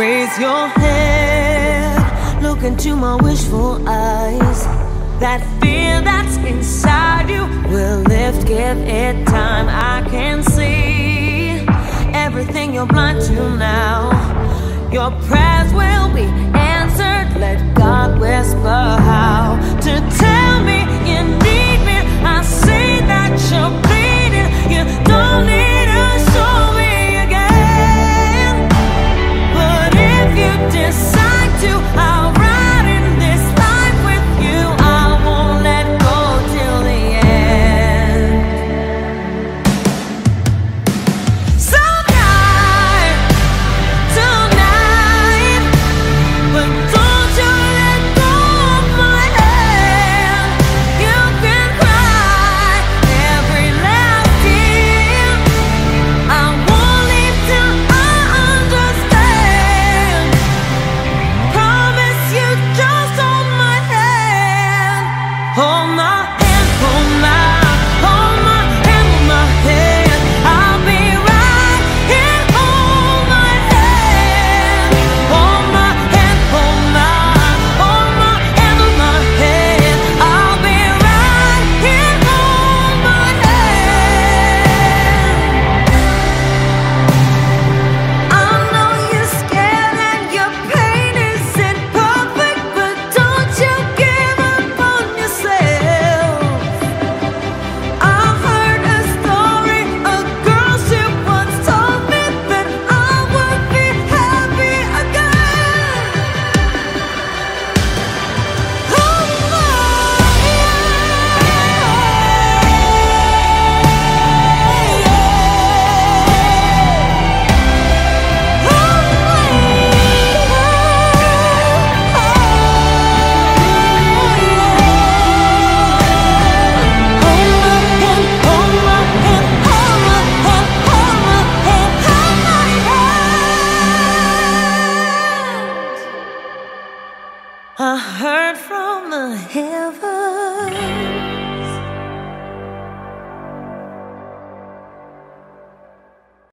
Raise your head, look into my wishful eyes. That fear that's inside you will lift, give it time. I can see everything you're blind to now. Your prayers will be answered. Let God whisper. I heard from the heavens.